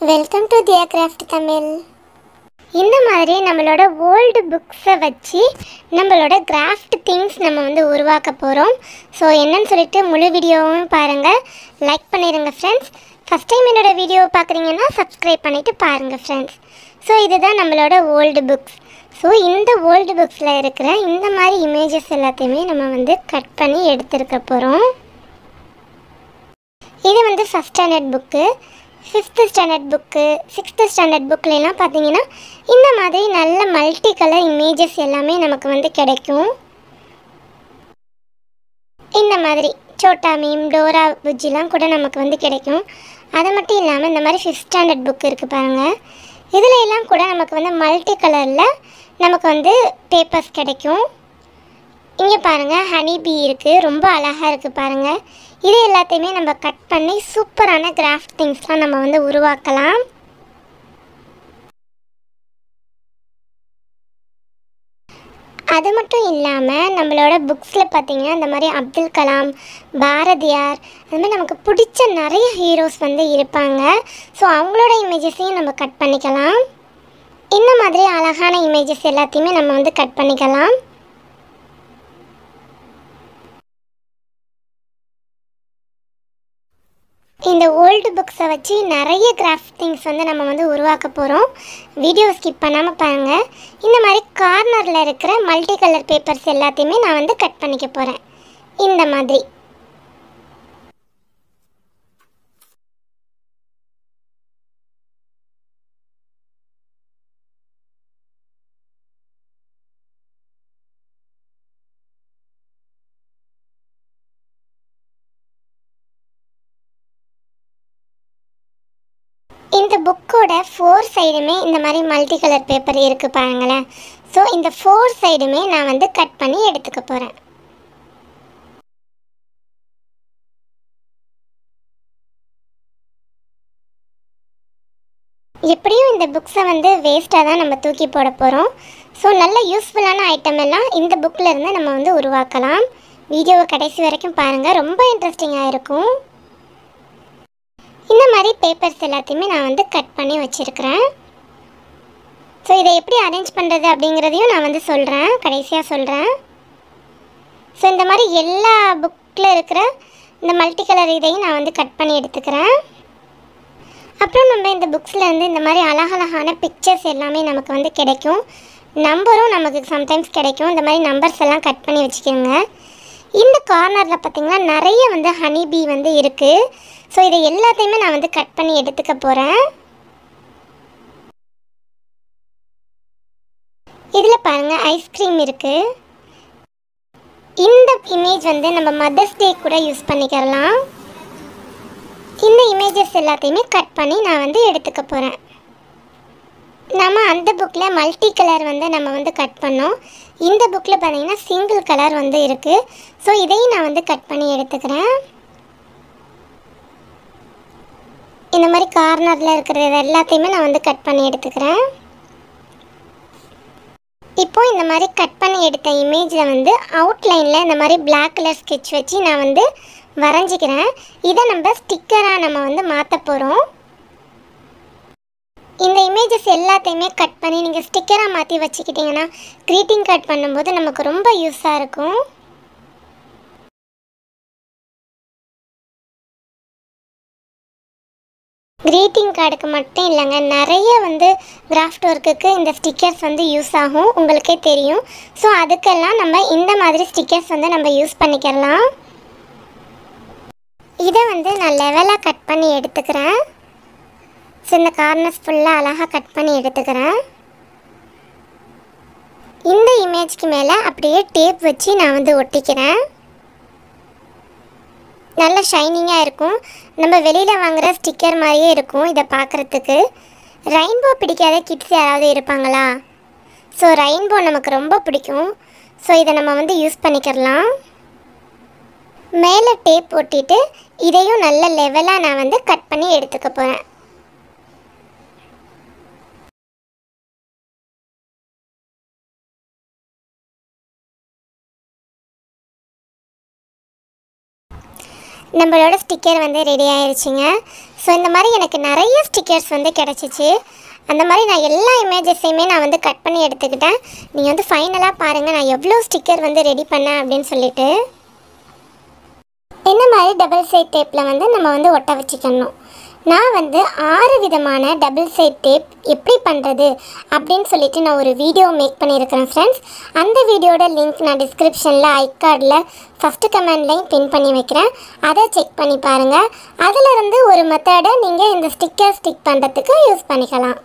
Welcome to Diya craft Tamil இந்த மாதிரி நம்மளோட ஓல்டு புக்ஸை வச்சு நம்மளோட கிராஃப்ட் திங்ஸ் நம்ம வந்து உருவாக்க போகிறோம் ஸோ என்னன்னு சொல்லிட்டு முழு வீடியோவும் பாருங்கள் லைக் பண்ணிடுங்க ஃப்ரெண்ட்ஸ் ஃபஸ்ட் டைம் என்னோடய வீடியோவை பார்க்குறீங்கன்னா சப்ஸ்கிரைப் பண்ணிவிட்டு பாருங்கள் ஃப்ரெண்ட்ஸ் ஸோ இதுதான் நம்மளோட ஓல்டு புக்ஸ் ஸோ இந்த ஓல்டு புக்ஸில் இருக்கிற இந்த மாதிரி இமேஜஸ் எல்லாத்தையுமே நம்ம வந்து கட் பண்ணி எடுத்துருக்க போகிறோம் இது வந்து first standard book fifth standard book sixth standard புக்லலாம் பார்த்தீங்கன்னா இந்த மாதிரி நல்ல மல்டி கலர் இமேஜஸ் எல்லாமே நமக்கு வந்து கிடைக்கும். இந்த மாதிரி சோட்டா மீம் டோரா புஜ்ஜிலாம் கூட நமக்கு வந்து கிடைக்கும். அது மட்டும் இல்லாமல் இந்த மாதிரி ஃபிஃப்த் ஸ்டாண்டர்ட் புக் இருக்குது பாருங்கள் இதில் எல்லாம் கூட நமக்கு வந்து மல்டி கலரில் நமக்கு வந்து பேப்பர்ஸ் கிடைக்கும். இங்கே பாருங்கள் ஹனி பீ இருக்குது ரொம்ப அழகாக இருக்குது பாருங்கள் இது எல்லாத்தையுமே நம்ம கட் பண்ணி சூப்பரான கிராஃப்ட் திங்ஸ்லாம் நம்ம வந்து உருவாக்கலாம். அது மட்டும் இல்லாமல் நம்மளோட புக்ஸில் பார்த்திங்கன்னா இந்த மாதிரி அப்துல் கலாம் பாரதியார் அது மாதிரி நமக்கு பிடிச்ச நிறைய ஹீரோஸ் வந்து இருப்பாங்க. ஸோ அவங்களோட இமேஜஸையும் நம்ம கட் பண்ணிக்கலாம். இந்த மாதிரி அழகான இமேஜஸ் எல்லாத்தையுமே நம்ம வந்து கட் பண்ணிக்கலாம். இந்த ஓல்டு புக்ஸை வச்சு நிறைய கிராஃப்ட் திங்ஸ் வந்து நம்ம வந்து உருவாக்க போகிறோம் வீடியோ ஸ்கிப் பண்ணாமல் பாருங்கள் இந்த மாதிரி கார்னரில் இருக்கிற மல்டி கலர் பேப்பர்ஸ் எல்லாத்தையுமே நான் வந்து கட் பண்ணிக்க போகிறேன் இந்த மாதிரி இந்த புக்கோட ஃபோர் சைடுமே இந்த மாதிரி மல்டி கலர் பேப்பர் இருக்குது பாருங்களேன். ஸோ இந்த ஃபோர் சைடுமே நான் வந்து கட் பண்ணி எடுத்துக்க போகிறேன் எப்படியும் இந்த புக்ஸை வந்து வேஸ்ட்டாக தான் நம்ம தூக்கி போட போகிறோம் ஸோ நல்ல யூஸ்ஃபுல்லான ஐட்டம் எல்லாம் இந்த புக்கில் இருந்து நம்ம வந்து உருவாக்கலாம். வீடியோவை கடைசி வரைக்கும் பாருங்கள் ரொம்ப இன்ட்ரெஸ்டிங்காக இருக்கும். இந்த மாதிரி பேப்பர்ஸ் எல்லாத்தையுமே நான் வந்து கட் பண்ணி வச்சுருக்கிறேன். ஸோ இதை எப்படி அரேஞ்ச் பண்ணுறது அப்படிங்கிறதையும் நான் வந்து சொல்கிறேன் கடைசியாக சொல்கிறேன் ஸோ இந்த மாதிரி எல்லா புக்கில் இருக்கிற இந்த மல்டி கலர் இதையும் நான் வந்து கட் பண்ணி எடுத்துக்கிறேன். அப்புறம் நம்ம இந்த புக்ஸ்லேருந்து இந்த மாதிரி அழகழகான பிக்சர்ஸ் எல்லாமே நமக்கு வந்து கிடைக்கும். நம்பரும் நமக்கு சம்டைம்ஸ் கிடைக்கும். இந்த மாதிரி நம்பர்ஸ் எல்லாம் கட் பண்ணி வச்சுக்கோங்க. இந்த கார்னரில் பார்த்திங்கன்னா நிறைய வந்து ஹனி பீ வந்து இருக்குது ஸோ இதை எல்லாத்தையுமே நான் வந்து கட் பண்ணி எடுத்துக்க போகிறேன் இதில் பாருங்கள் ஐஸ்கிரீம் இருக்குது இந்த இமேஜ் வந்து நம்ம மதர்ஸ் டே கூட யூஸ் பண்ணிக்கிறலாம் இந்த இமேஜஸ் எல்லாத்தையுமே கட் பண்ணி நான் வந்து எடுத்துக்க போகிறேன் நம்ம அந்த புக்கில் மல்டி கலர் வந்து நம்ம வந்து கட் பண்ணோம். இந்த புக்கில் பார்த்திங்கன்னா சிங்கிள் கலர் வந்து இருக்குது ஸோ இதையும் நான் வந்து கட் பண்ணி எடுத்துக்கிறேன். இந்த மாதிரி கார்னரில் இருக்கிறது எல்லாத்தையுமே நான் வந்து கட் பண்ணி எடுத்துக்கிறேன். இப்போது இந்த மாதிரி கட் பண்ணி எடுத்த இமேஜில் வந்து அவுட்லைனில் இந்த மாதிரி பிளாக் கலர் ஸ்கெட்ச் வச்சு நான் வந்து வரைஞ்சிக்கிறேன். இதை நம்ம ஸ்டிக்கராக நம்ம வந்து மாற்ற போகிறோம் இந்த இமேஜஸ் எல்லாத்தையுமே கட் பண்ணி நீங்கள் ஸ்டிக்கராக மாற்றி வச்சுக்கிட்டிங்கன்னா க்ரீட்டிங் கார்ட் பண்ணும்போது நமக்கு ரொம்ப யூஸாக இருக்கும். க்ரீட்டிங் கார்டுக்கு மட்டும் இல்லைங்க நிறைய வந்து கிராஃப்ட் ஒர்க்குக்கு இந்த ஸ்டிக்கர்ஸ் வந்து யூஸ் ஆகும். உங்களுக்கே தெரியும். ஸோ அதுக்கெல்லாம் நம்ம இந்த மாதிரி ஸ்டிக்கர்ஸ் வந்து நம்ம யூஸ் பண்ணிக்கலாம். இதை வந்து நான் லெவலாக கட் பண்ணி எடுத்துக்கிறேன். ஸோ இந்த கார்னர்ஸ் ஃபுல்லாக அழகாக கட் பண்ணி எடுத்துக்கிறேன். இந்த இமேஜ்க்கு மேலே அப்படியே டேப் வச்சு நான் வந்து ஒட்டிக்கிறேன். நல்ல ஷைனிங்காக இருக்கும். நம்ம வெளியில் வாங்குகிற ஸ்டிக்கர் மாதிரியே இருக்கும் இதை பார்க்குறதுக்கு. ரெயின்போ பிடிக்காத கிட்ஸ் யாராவது இருப்பாங்களா? ஸோ ரெயின்போ நமக்கு ரொம்ப பிடிக்கும். ஸோ இதை நம்ம வந்து யூஸ் பண்ணிக்கிறலாம். மேலே டேப் ஒட்டிட்டு இதையும் நல்ல லெவலாக நான் வந்து கட் பண்ணி எடுத்துக்க போகிறேன் நம்மளோட ஸ்டிக்கர் வந்து ரெடி ஆயிடுச்சுங்க ஸோ இந்த மாதிரி எனக்கு நிறைய ஸ்டிக்கர்ஸ் வந்து கிடச்சிச்சு. அந்த மாதிரி நான் எல்லா இமேஜஸையுமே நான் வந்து கட் பண்ணி எடுத்துக்கிட்டேன். நீங்கள் வந்து ஃபைனலாக பாருங்கள் நான் எவ்வளோ ஸ்டிக்கர் வந்து ரெடி பண்ணேன் அப்படின்னு சொல்லிட்டு. இந்த மாதிரி டபுள் சைட் டேப்பில் வந்து நம்ம வந்து ஒட்ட வச்சுக்கணும்? நான் வந்து ஆறு விதமான டபுள் சைட் டேப் எப்படி பண்ணுறது அப்படின்னு சொல்லிட்டு நான் ஒரு வீடியோ மேக் பண்ணியிருக்கிறேன் ஃப்ரெண்ட்ஸ் அந்த வீடியோட லிங்க் நான் டிஸ்கிரிப்ஷனில் ஐகார்டில் ஃபஸ்ட்டு கமெண்ட்லையும் பின் பண்ணி வைக்கிறேன். அதை செக் பண்ணி பாருங்கள் அதிலிருந்து ஒரு மெத்தடை நீங்கள் இந்த ஸ்டிக்கர் ஸ்டிக் பண்ணுறதுக்கு யூஸ் பண்ணிக்கலாம்.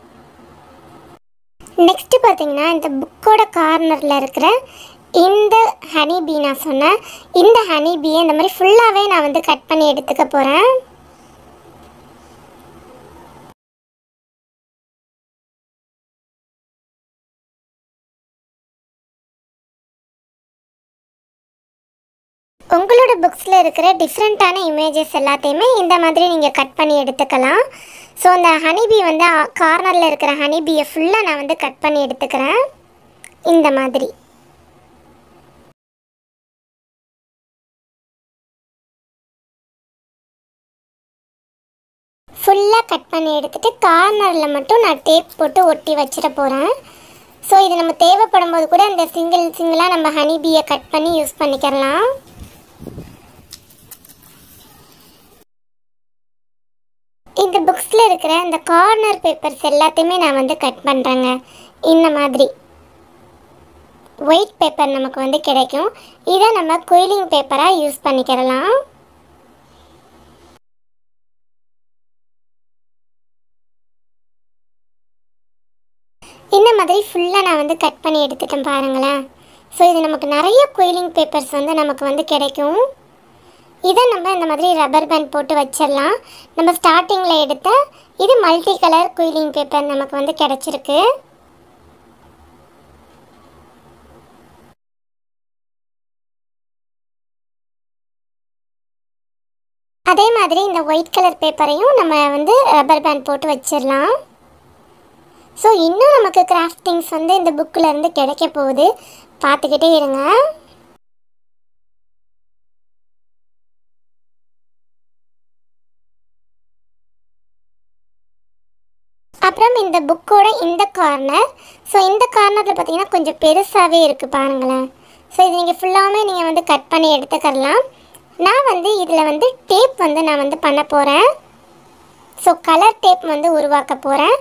நெக்ஸ்ட்டு பார்த்தீங்கன்னா இந்த புக்கோட கார்னரில் இருக்கிற இந்த ஹனி பீ நான் சொன்னேன். இந்த ஹனி பீயை இந்த மாதிரி ஃபுல்லாகவே நான் வந்து கட் பண்ணி எடுத்துக்க போகிறேன் இருக்கிற டிஃப்ரெண்ட்டான இமேஜஸ் எல்லாத்தையுமே இந்த மாதிரி நீங்கள் கட் பண்ணி எடுத்துக்கலாம். ஸோ அந்த ஹனிபி வந்து கார்னரில் இருக்கிற ஹனிபியை ஃபுல்லாக நான் வந்து கட் பண்ணி எடுத்துக்கிறேன். இந்த மாதிரி. ஃபுல்லாக கட் பண்ணி எடுத்துட்டு கார்னரில் மட்டும் நான் டேப் போட்டு ஒட்டி வச்சிட போகிறேன் ஸோ இது நம்ம தேவைப்படும் போது கூட இந்த சிங்கிள் சிங்கிளாக நம்ம ஹனிபியை கட் பண்ணி யூஸ் பண்ணிக்கிறலாம் இந்த புக்ஸில் இருக்கிற இந்த கார்னர் பேப்பர்ஸ் எல்லாத்தையுமே நான் வந்து கட் பண்ணுறேங்க இந்த மாதிரி. ஒயிட் பேப்பர் நமக்கு வந்து கிடைக்கும். இதை நம்ம குயிலிங் பேப்பராக யூஸ் பண்ணிக்கிறலாம் இந்த மாதிரி ஃபுல்லாக நான் வந்து கட் பண்ணி எடுத்துட்டேன் பாருங்களேன். ஸோ இது நமக்கு நிறைய குயிலிங் பேப்பர்ஸ் வந்து நமக்கு வந்து கிடைக்கும். இதை நம்ம இந்த மாதிரி ரப்பர் பேண்ட் போட்டு வச்சிடலாம். நம்ம ஸ்டார்டிங்கில் எடுத்த இது மல்டி கலர் குயிலிங் பேப்பர் நமக்கு வந்து கிடச்சிருக்கு. அதே மாதிரி இந்த ஒயிட் கலர் பேப்பரையும் நம்ம வந்து ரப்பர் பேண்ட் போட்டு வச்சிடலாம். ஸோ இன்னும் நமக்கு கிராஃப்டிங்ஸ் வந்து இந்த புக்கில் இருந்து கிடைக்க போகுது. பார்த்துக்கிட்டே இருங்க. இந்த புக்கோட இந்த கார்னர் ஸோ இந்த கார்னரில் பார்த்தீங்கன்னா கொஞ்சம் பெருசாகவே இருக்குது பாருங்களேன். ஸோ இது நீங்கள் ஃபுல்லாகவே நீங்கள் வந்து கட் பண்ணி எடுத்துக்கலாம் நான் வந்து இதில் வந்து டேப் வந்து நான் வந்து பண்ண போகிறேன் ஸோ கலர் டேப் வந்து உருவாக்க போகிறேன்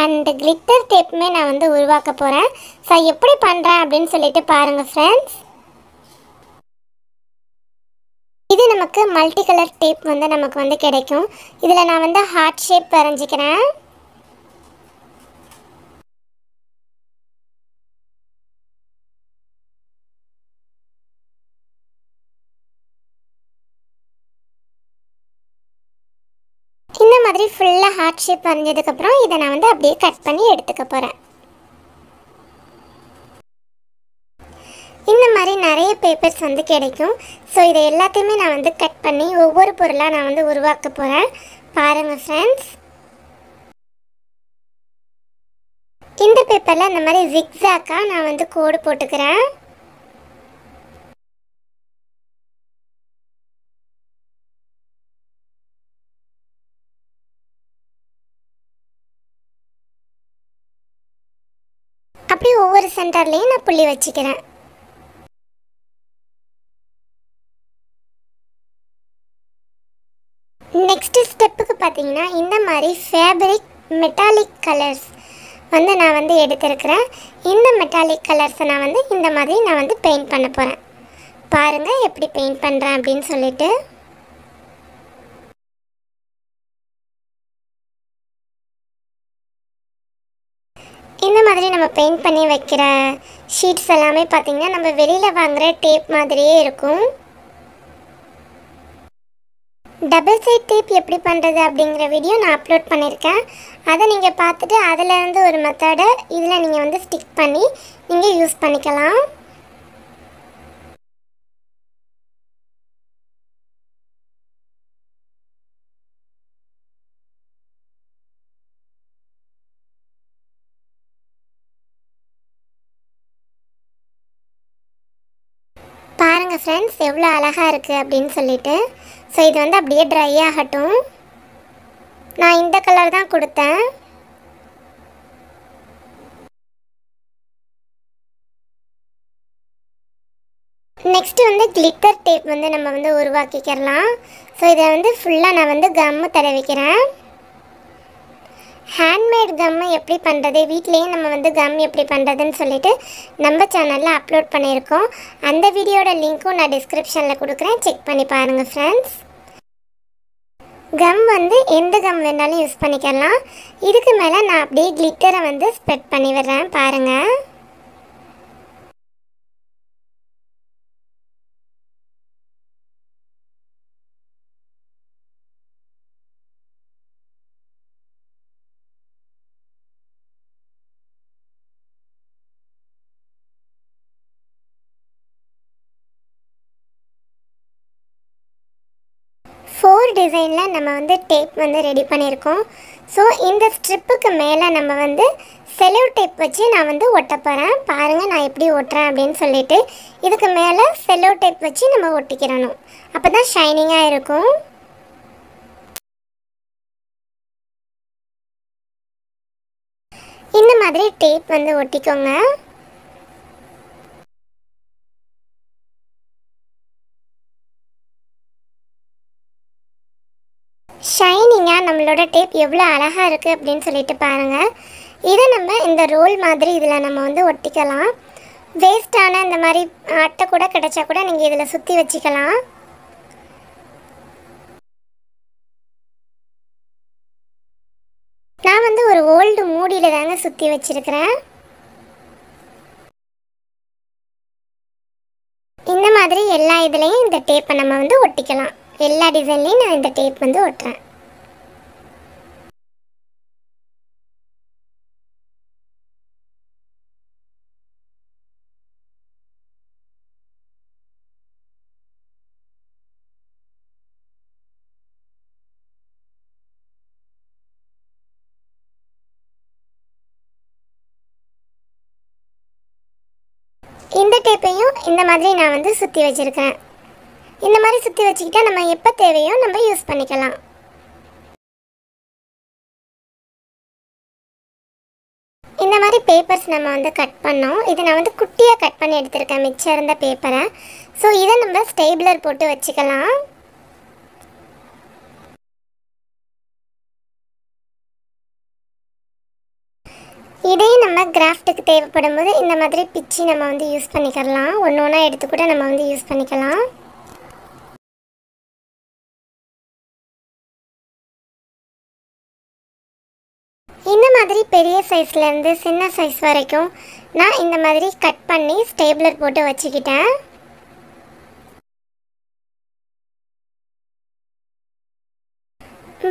அண்டு கிளிட்டர் டேப்புமே நான் வந்து உருவாக்க போகிறேன் ஸோ எப்படி பண்ணுறேன் அப்படின்னு சொல்லிட்டு பாருங்கள் ஃப்ரெண்ட்ஸ் இது நமக்கு மல்டி கலர் டேப் வந்து நமக்கு வந்து கிடைக்கும். இதில் நான் வந்து ஹார்ட் ஷேப் வரைஞ்சிக்கிறேன். ஃபுல்லாக ஹார்ட் ஷேப் வரைஞ்சதுக்கப்புறம் இதை நான் வந்து அப்படியே கட் பண்ணி எடுத்துக்க போகிறேன் இந்த மாதிரி நிறைய பேப்பர்ஸ் வந்து கிடைக்கும். ஸோ இதை எல்லாத்தையுமே நான் வந்து கட் பண்ணி ஒவ்வொரு பொருளாக நான் வந்து உருவாக்க போகிறேன் பாருங்கள் ஃப்ரெண்ட்ஸ் இந்த பேப்பரில் இந்த மாதிரி ஜிக்ஸாக்காக நான் வந்து கோடு போட்டுக்கிறேன். சென்டர்லேயும் நான் புள்ளி வச்சுக்கிறேன். நெக்ஸ்ட் ஸ்டெப்புக்கு பார்த்தீங்கன்னா இந்த மாதிரி ஃபேப்ரிக் மெட்டாலிக் கலர்ஸ் வந்து நான் வந்து எடுத்திருக்கிறேன். இந்த மெட்டாலிக் கலர்ஸை நான் வந்து இந்த மாதிரி நான் வந்து பெயிண்ட் பண்ண போகிறேன் பாருங்கள் எப்படி பெயிண்ட் பண்ணுறேன் அப்படின்னு சொல்லிட்டு. இந்த மாதிரி நம்ம பெயிண்ட் பண்ணி வைக்கிற ஷீட்ஸ் எல்லாமே பார்த்திங்கன்னா நம்ம வெளியில் வாங்குகிற டேப் மாதிரியே இருக்கும். டபுள் சைட் டேப் எப்படி பண்ணுறது அப்படிங்கிற வீடியோ நான் அப்லோட் பண்ணியிருக்கேன். அதை நீங்கள் பார்த்துட்டு அதிலேருந்து ஒரு மெத்தடை இதில் நீங்கள் வந்து ஸ்டிக் பண்ணி நீங்கள் யூஸ் பண்ணிக்கலாம். பாருங்கள் ஃப்ரெண்ட்ஸ் எவ்வளோ அழகாக இருக்குது அப்படின்னு சொல்லிட்டு. ஸோ இது வந்து அப்படியே ட்ரை ஆகட்டும். நான் இந்த கலர் தான் கொடுத்தேன். நெக்ஸ்ட் வந்து கிளிட்டர் டேப் வந்து நம்ம வந்து உருவாக்கிக்கிறலாம் ஸோ இதை வந்து ஃபுல்லாக நான் வந்து கம்மு தடவிக்கிறேன். ஹேண்ட்மேட் கம்மு எப்படி பண்ணுறது வீட்லேயே நம்ம வந்து கம் எப்படி பண்ணுறதுன்னு சொல்லிட்டு நம்ம சேனலில் அப்லோட் பண்ணியிருக்கோம். அந்த வீடியோட லிங்க்கும் நான் டிஸ்கிரிப்ஷனில் கொடுக்குறேன். செக் பண்ணி பாருங்கள் ஃப்ரெண்ட்ஸ் கம் வந்து எந்த கம் வேணாலும் யூஸ் பண்ணிக்கலாம். இதுக்கு மேலே நான் அப்படியே கிளிட்டரை வந்து ஸ்ப்ரெட் பண்ணி விடுறேன் பாருங்கள் டிசைனில் நம்ம வந்து டேப் வந்து ரெடி பண்ணியிருக்கோம். ஸோ இந்த ஸ்ட்ரிப்புக்கு மேலே நம்ம வந்து செலவு டேப் வச்சு நான் வந்து ஒட்ட போகிறேன் பாருங்கள் நான் எப்படி ஒட்டுறேன் அப்படின்னு சொல்லிட்டு இதுக்கு மேலே செலவு டேப் வச்சு நம்ம ஒட்டிக்கிறணும். அப்போ தான் ஷைனிங்காக இருக்கும். இந்த மாதிரி டேப் வந்து ஒட்டிக்கோங்க. ஷைனிங்காக நம்மளோட டேப் எவ்வளோ அழகாக இருக்குது அப்படின்னு சொல்லிட்டு பாருங்கள் இதை நம்ம இந்த ரோல் மாதிரி இதில் நம்ம வந்து ஒட்டிக்கலாம். வேஸ்ட்டான இந்த மாதிரி அட்டை கூட கிடைச்சா கூட நீங்கள் இதில் சுற்றி வச்சுக்கலாம். நான் வந்து ஒரு ஓல்டு மூடியில் தாங்க சுற்றி வச்சுருக்கிறேன். இந்த மாதிரி எல்லா இதுலேயும் இந்த டேப்பை நம்ம வந்து ஒட்டிக்கலாம். எல்லா டிசைன்லேயும் நான் இந்த டேப் வந்து ஒட்டுறேன். இந்த டேப்பையும் இந்த மாதிரி நான் வந்து சுற்றி வச்சுருக்கேன். இந்த மாதிரி சுற்றி வச்சுக்கிட்டா நம்ம எப்போ தேவையோ நம்ம யூஸ் பண்ணிக்கலாம். இந்த மாதிரி பேப்பர்ஸ் நம்ம வந்து கட் பண்ணோம். இதை நான் வந்து குட்டியாக கட் பண்ணி எடுத்திருக்கேன். மிச்சம் இருந்த பேப்பரை ஸோ இதை நம்ம ஸ்டேபிளர் போட்டு வச்சுக்கலாம். இதையும் நம்ம கிராஃப்ட்டுக்கு தேவைப்படும் போது இந்த மாதிரி பிச்சு நம்ம வந்து யூஸ் பண்ணிக்கலாம். ஒன்று ஒன்றா எடுத்து கூட நம்ம வந்து யூஸ் பண்ணிக்கலாம். பெரிய சைஸ்லேருந்து சின்ன சைஸ் வரைக்கும் நான் இந்த மாதிரி கட் பண்ணி ஸ்டேப்லர் போட்டு வச்சுக்கிட்டேன்.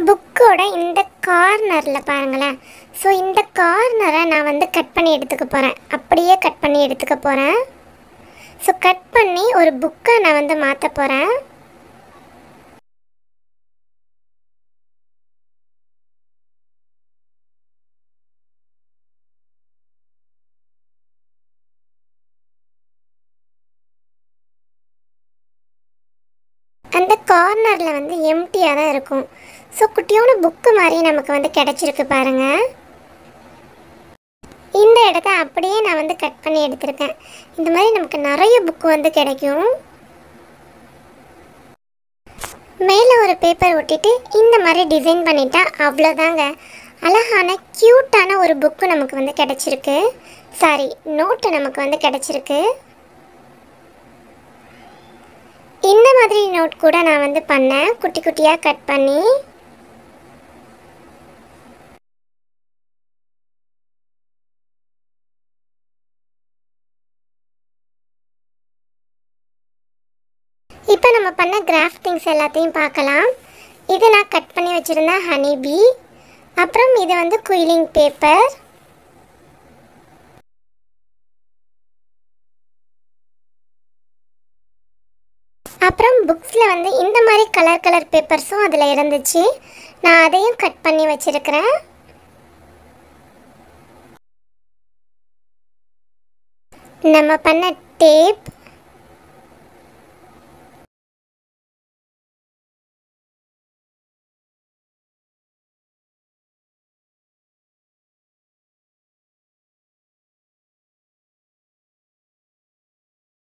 புக்கோட இந்த கார்னரில் பாருங்களேன். ஸோ இந்த கார்னரை நான் வந்து கட் பண்ணி எடுத்துக்க போகிறேன் அப்படியே கட் பண்ணி எடுத்துக்க போகிறேன் ஸோ கட் பண்ணி ஒரு புக்கை நான் வந்து மாற்ற போகிறேன் கார்னரில் வந்து எம்டியாக தான் இருக்கும். ஸோ குட்டியோட புக்கு மாதிரி நமக்கு வந்து கிடச்சிருக்கு பாருங்கள் இந்த இடத்த அப்படியே நான் வந்து கட் பண்ணி எடுத்திருக்கேன். இந்த மாதிரி நமக்கு நிறைய புக்கு வந்து கிடைக்கும். மேலே ஒரு பேப்பர் ஒட்டிட்டு இந்த மாதிரி டிசைன் பண்ணிட்டா அவ்வளோதாங்க. அழகான க்யூட்டான ஒரு புக்கு நமக்கு வந்து கிடச்சிருக்கு. சாரி நோட்டு நமக்கு வந்து கிடச்சிருக்கு. இந்த மாதிரி நோட் கூட நான் வந்து பண்ணேன். குட்டி குட்டியாக கட் பண்ணி. இப்போ நம்ம பண்ண கிராஃப்டிங்ஸ் எல்லாத்தையும் பார்க்கலாம். இது நான் கட் பண்ணி வச்சுருந்தேன் ஹனிபி அப்புறம் இது வந்து குயிலிங் பேப்பர் அப்புறம் புக்ஸில் வந்து இந்த மாதிரி கலர் கலர் பேப்பர்ஸும் அதில் இருந்துச்சு. நான் அதையும் கட் பண்ணி வச்சுருக்கிறேன். நம்ம பண்ண டேப்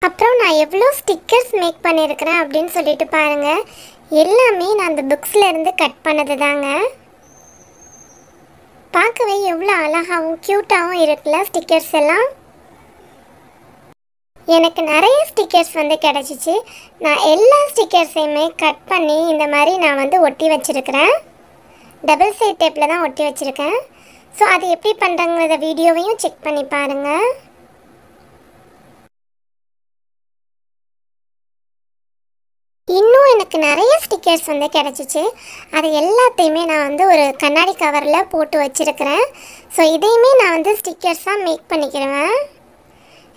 அப்புறம் நான் எவ்வளோ ஸ்டிக்கர்ஸ் மேக் பண்ணியிருக்கிறேன் அப்படின்னு சொல்லிட்டு பாருங்கள் எல்லாமே நான் அந்த புக்ஸில் இருந்து கட் பண்ணது தாங்க பார்க்கவே எவ்வளோ அழகாகவும் க்யூட்டாகவும் இருக்குல்ல ஸ்டிக்கர்ஸ் எல்லாம். எனக்கு நிறைய ஸ்டிக்கர்ஸ் வந்து கிடச்சிச்சு. நான் எல்லா ஸ்டிக்கர்ஸையுமே கட் பண்ணி இந்த மாதிரி நான் வந்து ஒட்டி வச்சுருக்கிறேன். டபுள் சைட் டேப்பில் தான் ஒட்டி வச்சுருக்கேன். ஸோ அது எப்படி பண்ணுறங்கிறத வீடியோவையும் செக் பண்ணி பாருங்கள் இன்னும் எனக்கு நிறைய ஸ்டிக்கர்ஸ் வந்து கிடச்சிச்சு. அது எல்லாத்தையுமே நான் வந்து ஒரு கண்ணாடி கவரில் போட்டு வச்சுருக்கிறேன். ஸோ இதையுமே நான் வந்து ஸ்டிக்கர்ஸாக மேக் பண்ணிக்கிறேன்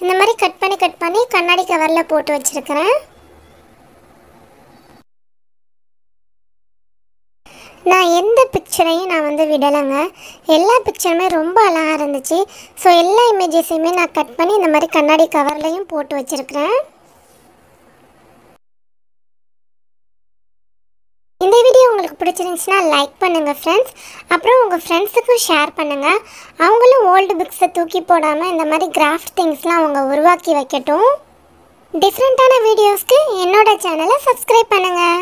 இந்த மாதிரி கட் பண்ணி கட் பண்ணி கண்ணாடி கவரில் போட்டு வச்சுருக்கிறேன். நான் எந்த பிக்சரையும் நான் வந்து விடலைங்க. எல்லா பிக்சருமே ரொம்ப அழகாக இருந்துச்சு. ஸோ எல்லா இமேஜஸையுமே நான் கட் பண்ணி இந்த மாதிரி கண்ணாடி கவர்லையும் போட்டு வச்சுருக்கிறேன். இந்த வீடியோ உங்களுக்கு பிடிச்சிருந்துச்சுன்னா லைக் பண்ணுங்கள் ஃப்ரெண்ட்ஸ் அப்புறம் உங்கள் ஃப்ரெண்ட்ஸுக்கும் ஷேர் பண்ணுங்கள் அவங்களும் ஓல்டு புக்ஸை தூக்கி போடாமல் இந்த மாதிரி கிராஃப்ட் திங்ஸ்லாம் அவங்க உருவாக்கி வைக்கட்டும். டிஃப்ரெண்ட்டான வீடியோஸ்க்கு என்னோட சேனலை சப்ஸ்கிரைப் பண்ணுங்கள்